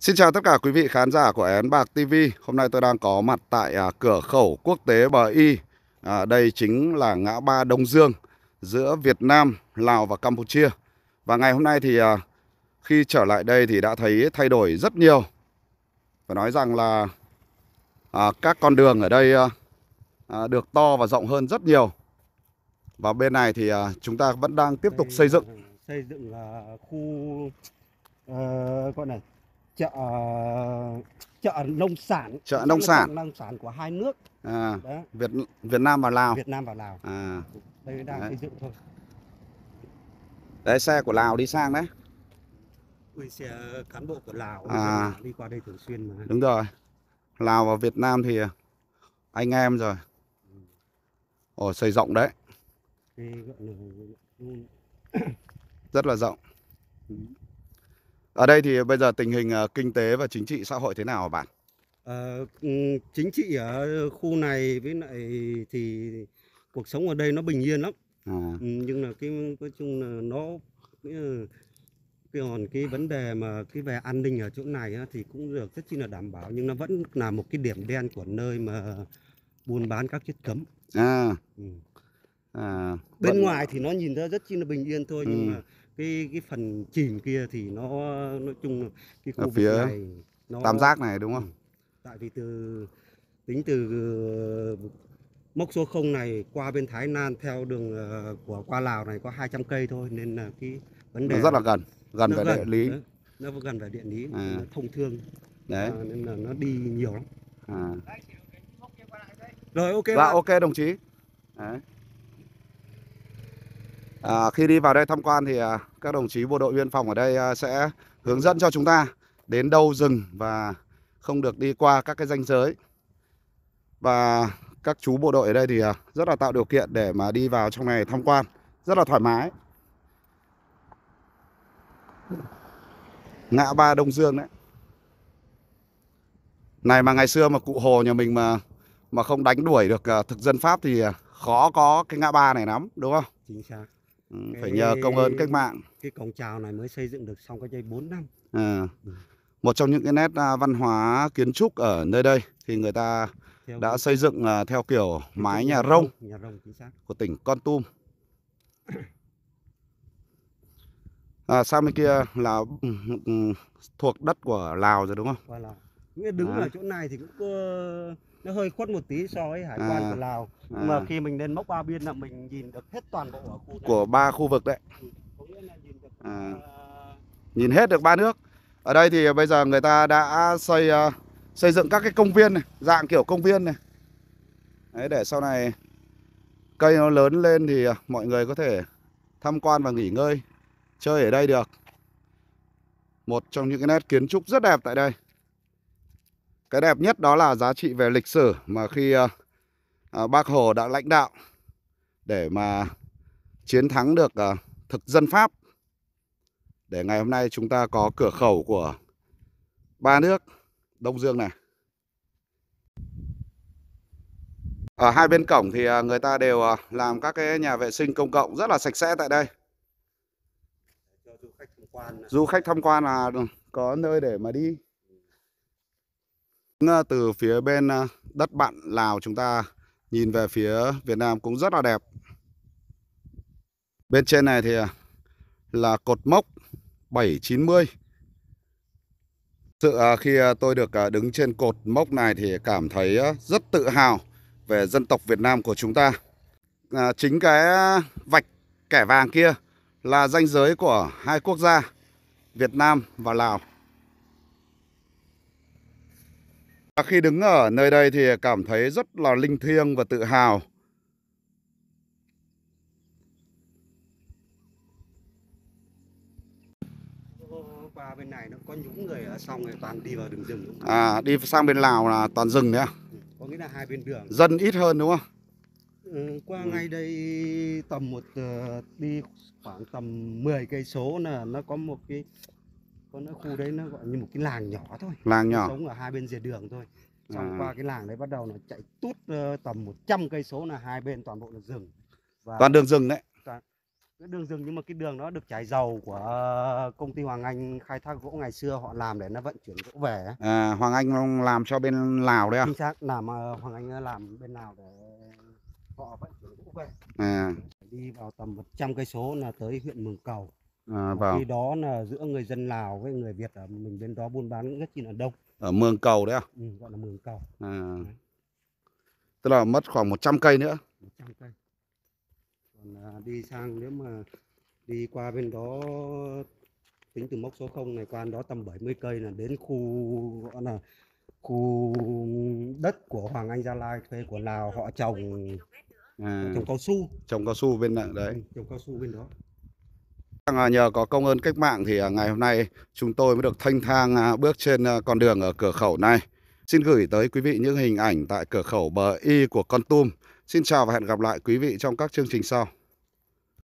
Xin chào tất cả quý vị khán giả của Én Bạc TV. Hôm nay tôi đang có mặt tại à, cửa khẩu quốc tế Bờ Y. À, đây chính là ngã ba Đông Dương giữa Việt Nam, Lào và Campuchia. Và ngày hôm nay thì à, khi trở lại đây thì đã thấy thay đổi rất nhiều. Phải nói rằng là à, các con đường ở đây à, à, được to và rộng hơn rất nhiều. Và bên này thì à, chúng ta vẫn đang tiếp tục xây dựng. xây dựng là khu Uh, gọi là chợ chợ nông sản Chợ nông sản. nông sản của hai nước À, đó Việt Việt Nam và Lào. Việt Nam và Lào À, đây đang xây dựng thôi đấy xe của Lào đi sang đấy. Ui, xe cán bộ của Lào À. đi qua đây thường xuyên mà Đúng rồi. Lào và Việt Nam thì anh em rồi. Ồ, xây rộng đấy, rất là rộng. Ở đây thì bây giờ tình hình ờ, kinh tế và chính trị xã hội thế nào hả bạn? Ừ, chính trị ở khu này với lại thì cuộc sống ở đây nó bình yên lắm À, Ừ, nhưng là cái nói chung là nó cái, ờ, cái còn cái vấn đề mà cái về an ninh ở chỗ này á, thì cũng được rất chi là đảm bảo nhưng nó vẫn là một cái điểm đen của nơi mà buôn bán các chất cấm à, ừ. à, bên vẫn- ngoài thì nó nhìn ra rất chi là bình yên thôi nhưng Ừ. mà cái cái phần chìm kia thì nó nói chung là cái Ở khu vực phía này nó Tam giác này đúng không? tại vì từ tính từ ờ, mốc số 0 này qua bên Thái Lan theo đường ờ, của qua Lào này có 200 cây thôi nên là cái vấn đề Nó rất là gần, gần về địa lý. đấy. nó gần về địa lý À. nó thông thương Đấy. à, nên là nó đi nhiều lắm À. rồi ok Dạ ok đồng chí. Đấy. À, khi đi vào đây tham quan thì à, các đồng chí bộ đội biên phòng ở đây à, sẽ hướng dẫn cho chúng ta đến đâu dừng và không được đi qua các cái ranh giới. Và các chú bộ đội ở đây thì à, rất là tạo điều kiện để mà đi vào trong này tham quan rất là thoải mái. Ngã ba Đông Dương đấy. Này mà ngày xưa mà cụ Hồ nhà mình mà mà không đánh đuổi được à, thực dân Pháp thì à, khó có cái ngã ba này lắm đúng không? chính xác Ừ, phải nhờ công ơn cách mạng. cái cổng chào này mới xây dựng được xong cách đây 4 năm À, một trong những cái nét à, văn hóa kiến trúc ở nơi đây thì người ta theo đã cái- xây dựng à, theo kiểu cái mái nhà rông nhà rông chính xác của tỉnh Con Tum. À, sang bên kia là ừ, ừ, thuộc đất của Lào rồi đúng không? qua Lào nghĩa đứng À. ở chỗ này thì cũng có, nó hơi khuất một tí so với hải quan À. của Lào À, mà khi mình lên mốc ba biên là mình nhìn được hết toàn bộ ở khu này của ba khu vực đấy. Ừ, nhìn được À. ờ, Nhìn hết được ba nước. Ở đây thì bây giờ người ta đã xây à, xây dựng các cái công viên này, dạng kiểu công viên này. Đấy để sau này cây nó lớn lên thì à, mọi người có thể tham quan và nghỉ ngơi, chơi ở đây được. Một trong những cái nét kiến trúc rất đẹp tại đây. Cái đẹp nhất đó là giá trị về lịch sử mà khi à, Bác Hồ đã lãnh đạo để mà chiến thắng được à, thực dân Pháp để ngày hôm nay chúng ta có cửa khẩu của ba nước Đông Dương này. Ở hai bên cổng thì người ta đều làm các cái nhà vệ sinh công cộng rất là sạch sẽ tại đây. du khách tham quan Du khách tham quan là có nơi để mà đi. Ờ, từ phía bên ờ, đất bạn Lào chúng ta nhìn về phía Việt Nam cũng rất là đẹp. Bên trên này thì ờ, là cột mốc 790. Sự khi tôi được đứng trên cột mốc này thì cảm thấy rất tự hào về dân tộc Việt Nam của chúng ta. À, chính cái vạch kẻ vàng kia là ranh giới của hai quốc gia Việt Nam và Lào. Và khi đứng ở nơi đây thì cảm thấy rất là linh thiêng và tự hào. qua bên này nó có những người ở xong rồi toàn đi vào đường rừng À, đi sang bên Lào là toàn rừng đấy à? có nghĩa là hai bên đường Dân ít hơn đúng không? Ừ, qua Ừ. ngay đây tầm một ờ, đi khoảng tầm 10 cây số là nó có một cái có nó khu đấy nó gọi như một cái làng nhỏ thôi Làng Nó nhỏ. sống ở hai bên rìa đường thôi xong À. qua cái làng đấy bắt đầu là chạy tút ờ, tầm 100 cây số là hai bên toàn bộ là rừng và Toàn đường rừng đấy. cái đường rừng nhưng mà cái đường nó được trải dầu của công ty Hoàng Anh khai thác gỗ ngày xưa họ làm để nó vận chuyển gỗ về. À, Hoàng Anh làm cho bên Lào đấy à? chính xác làm ờ, Hoàng Anh làm bên nào để họ vận chuyển gỗ về À, đi vào tầm 100 cây số là tới huyện Mường Cầu à Mà vào. khi đó là giữa người dân Lào với người Việt ở mình bên đó buôn bán rất chi là đông. Ở Mường Cầu đấy à? ừ, gọi là Mường Cầu. À. Tức là mất khoảng 100 cây nữa. 100 cây. Còn à, đi sang nếu mà đi qua bên đó tính từ mốc số 0 này qua đó tầm 70 cây là đến khu gọi là khu đất của Hoàng Anh Gia Lai thuê của Lào họ trồng. À, trồng cao su. Trồng cao su bên đấy. Ừ, trồng cao su bên đó Vâng, à, nhờ có công ơn cách mạng thì à, ngày hôm nay chúng tôi mới được thanh thang à, bước trên con đường ở cửa khẩu này. Xin gửi tới quý vị những hình ảnh tại cửa khẩu bờ Y của Con Tum. Xin chào và hẹn gặp lại quý vị trong các chương trình sau.